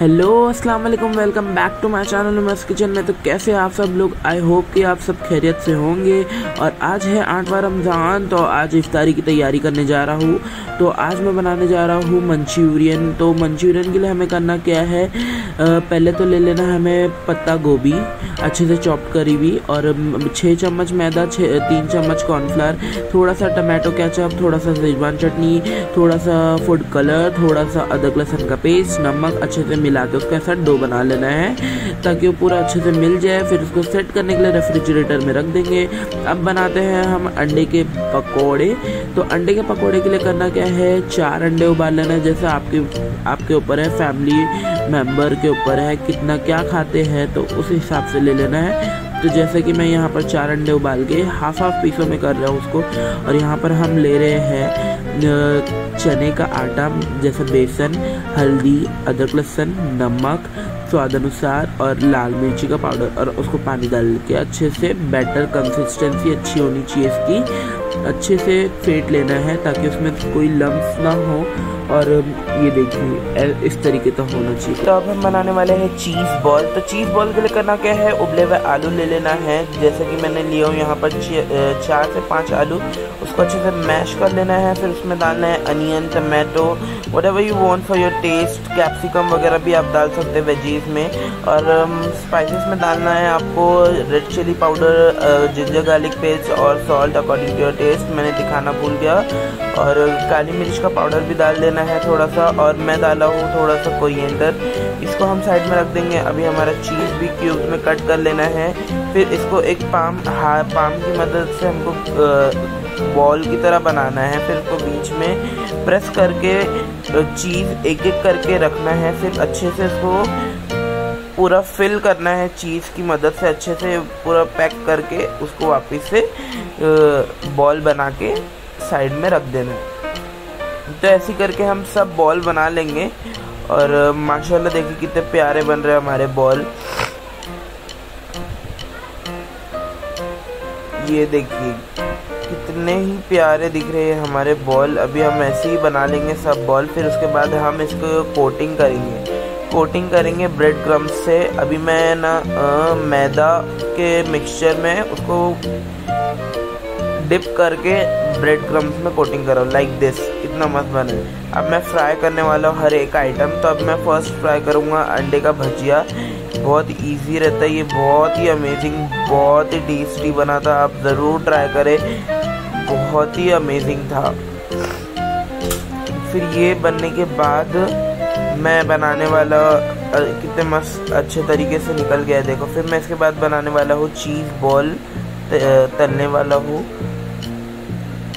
Hello अस्सलाम वालेकुम welcome back to my channel उमस किचन में। तो कैसे आप सब लोग? आई होप कि आप सब खैरियत से होंगे। और आज है आठवां रमज़ान तो आज इफ्तारी की तैयारी करने जा रहा हूँ। तो आज मैं बनाने जा रहा हूँ मंचूरियन। तो मंचूरियन के लिए हमें करना क्या है? पहले तो ले लेना हमें पत्ता गोभी, अच्छे से चॉप करी हुई। और छः चम्मच मैदा छः तीन चम्मच कॉर्नफ्लावर थोड़ा सा टमाटो केचप थोड़ा सा सेजवान चटनी थोड़ा सा फ़ूड कलर थोड़ा सा अदरक लहसुन का पेस्ट नमक, अच्छे से मिला के उसका ऐसा डो बना लेना है, ताकि वो पूरा अच्छे से मिल जाए। फिर उसको सेट करने के लिए रेफ्रिजरेटर में रख देंगे। अब बनाते हैं हम अंडे के पकौड़े। तो अंडे के पकौड़े के लिए करना क्या है? चार अंडे उबाल लेना है, जैसे आपके आपके ऊपर है, फैमिली मेंबर के ऊपर है, कितना क्या खाते हैं तो उस हिसाब से ले लेना है। तो जैसे कि मैं यहाँ पर चार अंडे उबाल के हाफ़ हाफ़ पीसों में कर रहा हूँ उसको, और यहाँ पर हम ले रहे हैं चने का आटा जैसे बेसन, हल्दी, अदरक, लहसुन, नमक स्वाद अनुसार और लाल मिर्ची का पाउडर और उसको पानी डाल के अच्छे से बैटर कंसिस्टेंसी अच्छी होनी चाहिए इसकी। अच्छे से फेंट लेना है ताकि उसमें कोई लम्ब ना हो और ये देखिए इस तरीके का होना चाहिए। तो अब हम बनाने वाले हैं चीज़ बॉल तो चीज़ बॉल के लिए करना क्या है? उबले हुए आलू ले लेना है। जैसे कि मैंने लिया हूँ यहाँ पर चार से पाँच आलू। उसको अच्छे से मैश कर लेना है। फिर उसमें डालना है onion tomato whatever you want for your taste capsicum वगैरह भी आप डाल सकते हैं वेजीज में। और स्पाइसेस में डालना है आपको red chilli powder ginger garlic paste और salt according to your taste मैंने दिखाना भूल गया। और काली मिर्च का पाउडर भी डाल देना है थोड़ा सा और मैं डाला हूँ थोड़ा सा कोरिएंडर इसको हम साइड में रख देंगे। अभी हमारा चीज़ भी क्यूब में कट कर लेना है। फिर इसको एक पाम हा पाम की मदद से हमको बॉल की तरह बनाना है। फिर उसको बीच में प्रेस करके चीज़ एक एक करके रखना है। फिर अच्छे से इसको पूरा फिल करना है चीज़ की मदद से अच्छे से पूरा पैक करके उसको वापस से बॉल बना के साइड में रख देना है। तो ऐसे करके हम सब बॉल बना लेंगे और माशाल्लाह देखिए कितने प्यारे बन रहे हैं हमारे बॉल ये देखिए, कितने ही प्यारे दिख रहे हैं हमारे बॉल अभी हम ऐसे ही बना लेंगे सब बॉल फिर उसके बाद हम इसको कोटिंग करेंगे। कोटिंग करेंगे ब्रेड क्रम्स से। अभी मैं ना मैदा के मिक्सचर में उसको डिप करके ब्रेड क्रम्स में कोटिंग करो लाइक दिस इतना मस्त बने अब मैं फ्राई करने वाला हूँ हर एक आइटम तो अब मैं फ़र्स्ट फ्राई करूँगा अंडे का भजिया। बहुत इजी रहता है ये, बहुत ही अमेजिंग बहुत ही टेस्टी बना था। आप ज़रूर ट्राई करें। बहुत ही अमेजिंग था। फिर ये बनने के बाद मैं बनाने वाला कितने मस्त, अच्छे तरीके से निकल गया देखो, फिर मैं इसके बाद बनाने वाला हूँ चीज़ बॉल तलने वाला हूँ।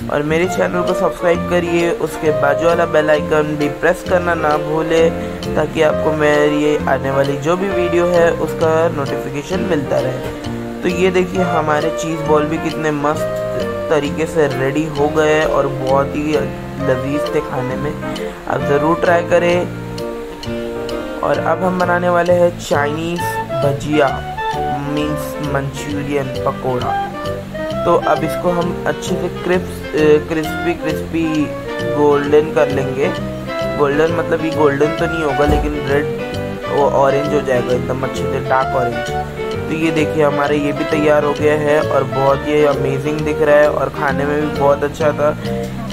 और मेरे चैनल को सब्सक्राइब करिए, उसके बाजू वाला बेल आइकन भी प्रेस करना ना भूले, ताकि आपको मेरी आने वाली जो भी वीडियो है, उसका नोटिफिकेशन मिलता रहे। तो ये देखिए, हमारे चीज़ बॉल भी कितने मस्त तरीके से रेडी हो गए और बहुत ही लजीज थे खाने में। आप ज़रूर ट्राई करें। और अब हम बनाने वाले हैं चाइनीज़ भजिया मीन्स मंचूरियन पकोड़ा तो अब इसको हम अच्छे से क्रिप्स क्रिस्पी क्रिस्पी गोल्डन कर लेंगे. गोल्डन मतलब ये गोल्डन तो नहीं होगा, लेकिन रेड वो ऑरेंज हो जाएगा, एकदम अच्छे से डार्क ऑरेंज तो ये देखिए, हमारे ये भी तैयार हो गया है और बहुत ही अमेजिंग दिख रहा है और खाने में भी बहुत अच्छा था।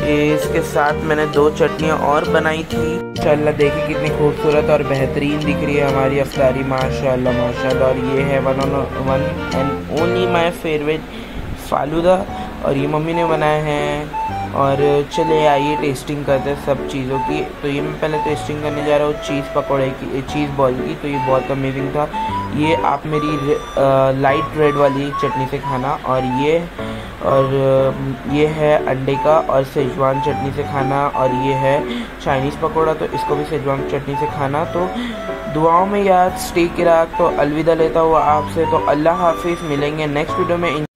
इसके साथ मैंने दो चटनियाँ और बनाई थी। माशाल्लाह, देखिए कितनी खूबसूरत और बेहतरीन दिख रही है हमारी अफ्तारी। माशाल्लाह माशाल्लाह। और ये है one one and only my favourite falooda और ये मम्मी ने बनाए हैं। और चले आइए टेस्टिंग करते हैं सब चीज़ों की। तो ये मैं पहले टेस्टिंग करने जा रहा हूँ चीज़ पकौड़े की चीज़ बॉल की। तो ये बहुत अमेजिंग था। ये आप मेरी आ, लाइट रेड वाली चटनी से खाना और ये और ये है अंडे का और सेजवान चटनी से खाना और ये है चाइनीज़ पकौड़ा। तो इसको भी सेजवान चटनी से खाना। तो दुआओं में याद स्टे किराक तो अलविदा लेता हुआ आपसे। तो अल्लाह हाफिज़। मिलेंगे नेक्स्ट वीडियो में।